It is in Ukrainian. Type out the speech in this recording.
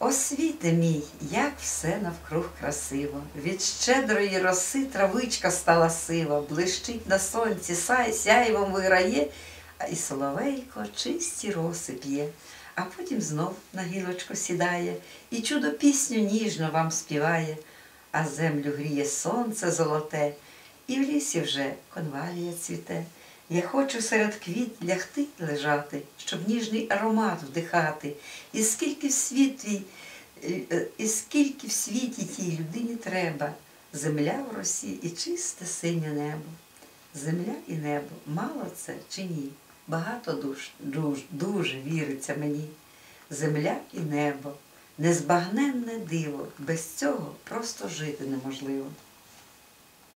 Освіти мій, як все навкруг красиво. Від щедрої роси травичка стала сива, блищить на сонці, сай сяйвом виграє, а і соловейко чисті роси п'є, а потім знов на гілочку сідає і чудо пісню ніжно вам співає, а землю гріє сонце золоте, і в лісі вже конвалія цвіте. Я хочу серед квіт лягти лежати, щоб ніжний аромат вдихати, і скільки в світі, е, е, і скільки в світі тій людині треба, земля в росі і чисте синє небо. Земля і небо, мало це чи ні? Багато душ, душ дуже віриться мені. Земля і небо, незбагненне диво, без цього просто жити неможливо.